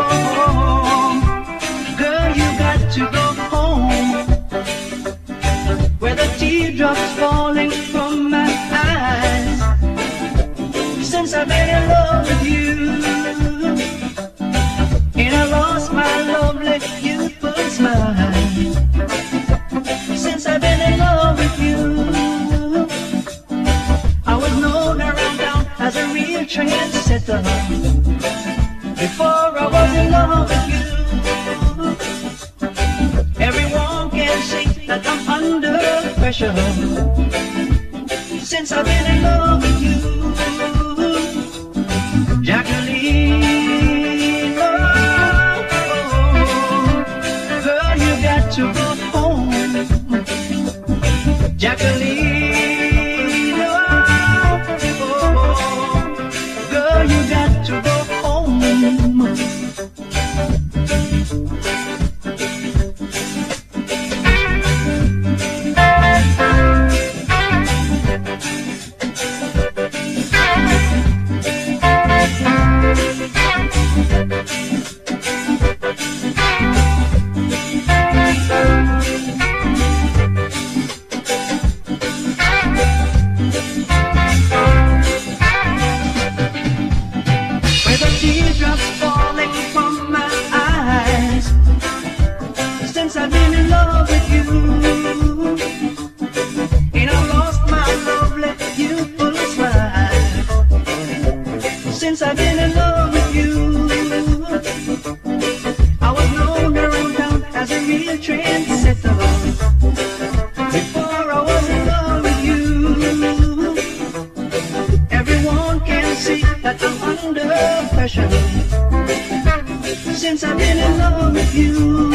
Oh, girl, you got to go home. Where the teardrops falling from my eyes. Since I've been in trendsetter. Before I was in love with you, everyone can see that I'm under pressure. Since I've been in love with you, Jacqueline, oh, girl, you got to go home. Jacqueline, Since I've been in love with you. I was known around as a real trendsetter. Before I was in love with you. Everyone can see that I'm under pressure. Since I've been in love with you